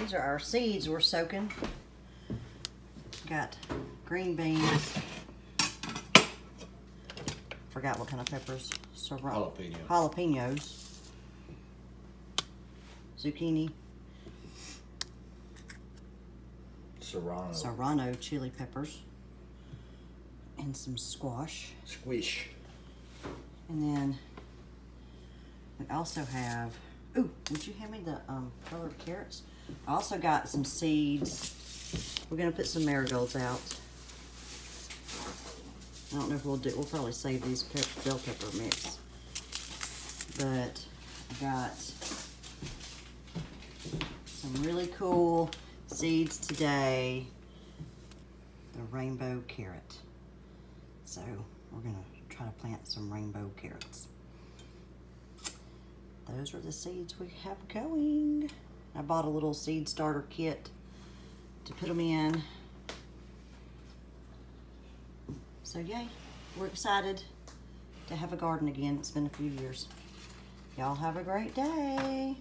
These are our seeds we're soaking. Got green beans. Forgot what kind of peppers. Serrano. Jalapeno. Jalapenos. Zucchini. Serrano. Serrano chili peppers. And some squash. Squish. And then we also have, ooh, would you hand me the um, colored carrots? I also got some seeds. We're gonna put some marigolds out. I don't know if we'll do, we'll probably save these pep, bell pepper mix. But I got some really cool seeds today. The rainbow carrot. So we're gonna try to plant some rainbow carrots. Those are the seeds we have going. I bought a little seed starter kit to put them in. So yay, we're excited to have a garden again. It's been a few years. Y'all have a great day.